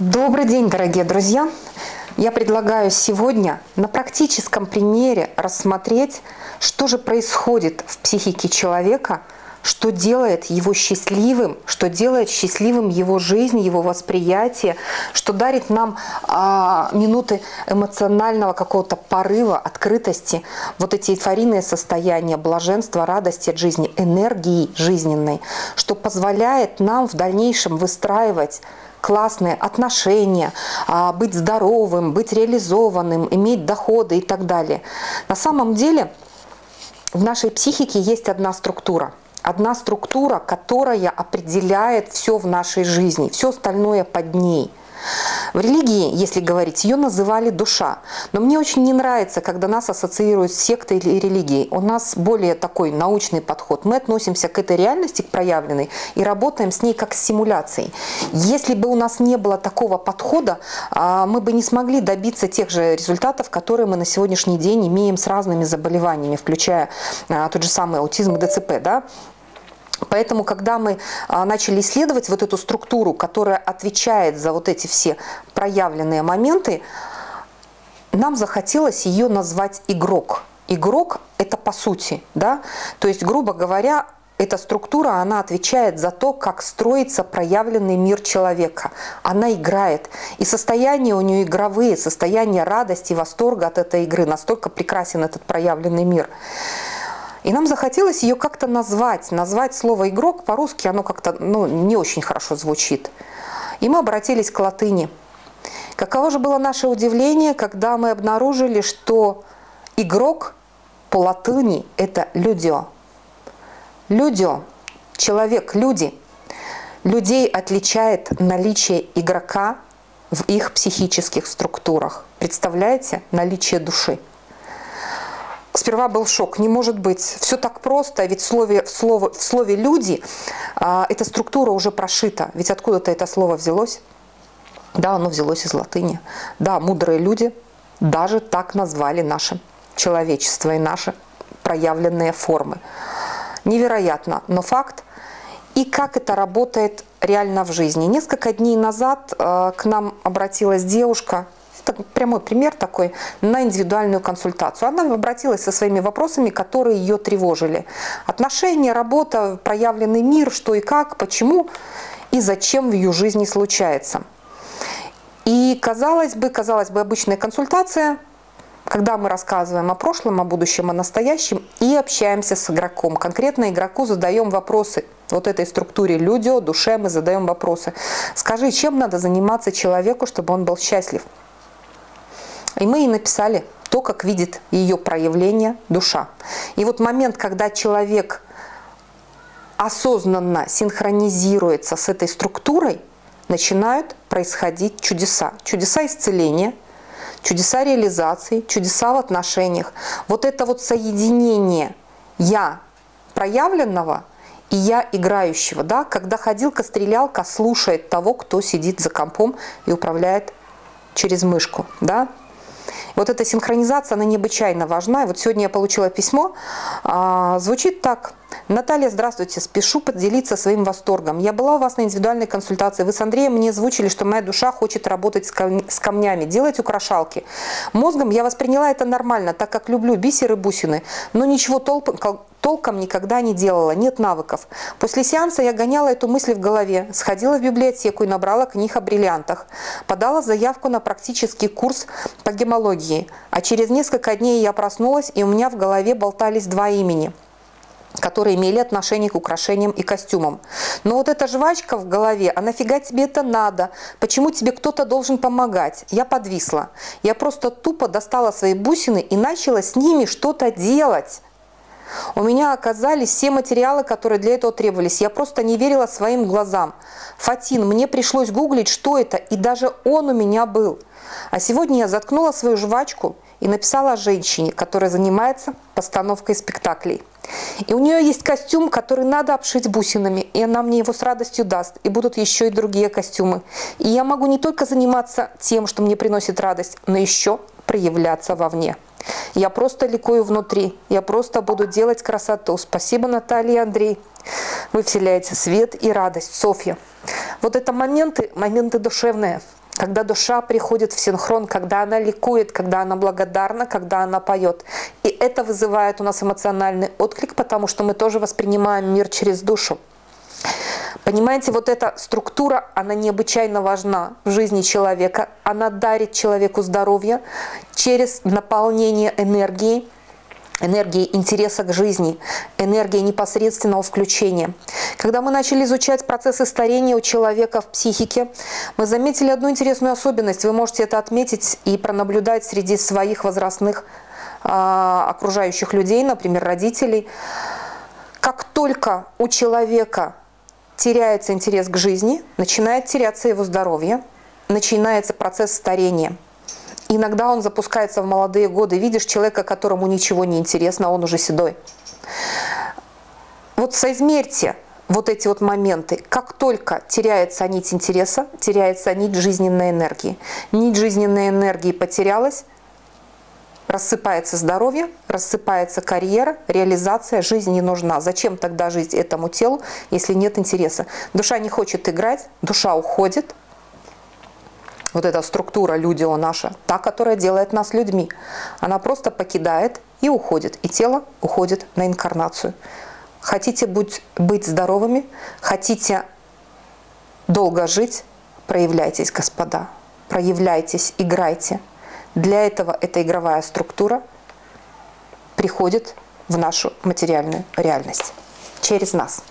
Добрый день, дорогие друзья! Я предлагаю сегодня на практическом примере рассмотреть, что же происходит в психике человека – что делает его счастливым, что делает счастливым его жизнь, его восприятие, что дарит нам а, минуты эмоционального какого-то порыва, открытости, вот эти эйфорийные состояния, блаженства, радости от жизни, энергии жизненной, что позволяет нам в дальнейшем выстраивать классные отношения, а, быть здоровым, быть реализованным, иметь доходы и так далее. На самом деле в нашей психике есть одна структура – одна структура, которая определяет все в нашей жизни, все остальное под ней. В религии, если говорить, ее называли душа. Но мне очень не нравится, когда нас ассоциируют с сектой или религией. У нас более такой научный подход. Мы относимся к этой реальности, к проявленной, и работаем с ней как с симуляцией. Если бы у нас не было такого подхода, а, мы бы не смогли добиться тех же результатов, которые мы на сегодняшний день имеем с разными заболеваниями, включая а, тот же самый аутизм и ДЦП. Да? Поэтому, когда мы а, начали исследовать вот эту структуру, которая отвечает за вот эти все проявленные моменты, нам захотелось ее назвать игрок. Игрок – это по сути, да? То есть, грубо говоря, эта структура, она отвечает за то, как строится проявленный мир человека. Она играет. И состояния у нее игровые, состояние радости, восторга от этой игры. Настолько прекрасен этот проявленный мир. И нам захотелось ее как-то назвать. Назвать слово «игрок» по-русски оно как-то ну, не очень хорошо звучит. И мы обратились к латыни. Каково же было наше удивление, когда мы обнаружили, что игрок по латыни – это «людё». «Людё» – человек, люди. Людей отличает наличие игрока в их психических структурах. Представляете? Наличие души – сперва был шок. Не может быть, все так просто, ведь в слове, в слове, в слове «люди» а, эта структура уже прошита. Ведь откуда-то это слово взялось? Да, оно взялось из латыни. Да, мудрые люди даже так назвали наше человечество и наши проявленные формы. Невероятно, но факт. И как это работает реально в жизни. Несколько дней назад э, к нам обратилась девушка, это прямой пример такой, на индивидуальную консультацию. Она обратилась со своими вопросами, которые ее тревожили. Отношения, работа, проявленный мир, что и как, почему и зачем в ее жизни случается. И казалось бы, казалось бы, обычная консультация, когда мы рассказываем о прошлом, о будущем, о настоящем и общаемся с игроком. Конкретно игроку задаем вопросы. Вот этой структуре люди, душе мы задаем вопросы. Скажи, чем надо заниматься человеку, чтобы он был счастлив? И мы ей написали то, как видит ее проявление душа. И вот момент, когда человек осознанно синхронизируется с этой структурой, начинают происходить чудеса. Чудеса исцеления, чудеса реализации, чудеса в отношениях. Вот это вот соединение «я» проявленного и «я» играющего, да, когда ходилка-стрелялка слушает того, кто сидит за компом и управляет через мышку, да, вот эта синхронизация, она необычайно важна. И вот сегодня я получила письмо, а, звучит так. Наталья, здравствуйте, спешу поделиться своим восторгом. Я была у вас на индивидуальной консультации. Вы с Андреем мне озвучили, что моя душа хочет работать с камнями, делать украшалки. Мозгом я восприняла это нормально, так как люблю бисеры, бусины. Но ничего толком, никогда не делала, нет навыков. После сеанса я гоняла эту мысль в голове, сходила в библиотеку и набрала книг о бриллиантах. Подала заявку на практический курс по гемологии. А через несколько дней я проснулась, и у меня в голове болтались два имени – которые имели отношение к украшениям и костюмам. Но вот эта жвачка в голове, а нафига тебе это надо? Почему тебе кто-то должен помогать? Я подвисла. Я просто тупо достала свои бусины и начала с ними что-то делать. У меня оказались все материалы, которые для этого требовались. Я просто не верила своим глазам. Фатин, мне пришлось гуглить, что это, и даже он у меня был. А сегодня я заткнула свою жвачку и написала о женщине, которая занимается постановкой спектаклей. И у нее есть костюм, который надо обшить бусинами, и она мне его с радостью даст. И будут еще и другие костюмы. И я могу не только заниматься тем, что мне приносит радость, но еще проявляться вовне. Я просто ликую внутри. Я просто буду делать красоту. Спасибо, Наталья и Андрей. Вы вселяете свет и радость. Софья. Вот это моменты, моменты душевные. когда душа приходит в синхрон, когда она ликует, когда она благодарна, когда она поет. И это вызывает у нас эмоциональный отклик, потому что мы тоже воспринимаем мир через душу. Понимаете, вот эта структура, она необычайно важна в жизни человека. Она дарит человеку здоровье через наполнение энергии, энергии интереса к жизни, энергии непосредственного включения. Когда мы начали изучать процессы старения у человека в психике, мы заметили одну интересную особенность. Вы можете это отметить и пронаблюдать среди своих возрастных а, окружающих людей, например, родителей. Как только у человека теряется интерес к жизни, начинает теряться его здоровье, начинается процесс старения. Иногда он запускается в молодые годы. Видишь человека, которому ничего не интересно, а он уже седой. Вот соизмерьте вот эти вот моменты. Как только теряется нить интереса, теряется нить жизненной энергии. Нить жизненной энергии потерялась, рассыпается здоровье, рассыпается карьера, реализация, жизнь не нужна. Зачем тогда жить этому телу, если нет интереса? Душа не хочет играть, душа уходит. Вот эта структура людио наша, та, которая делает нас людьми, она просто покидает и уходит. И тело уходит на инкарнацию. Хотите быть, быть здоровыми, хотите долго жить, проявляйтесь, господа. Проявляйтесь, играйте. Для этого эта игровая структура приходит в нашу материальную реальность через нас.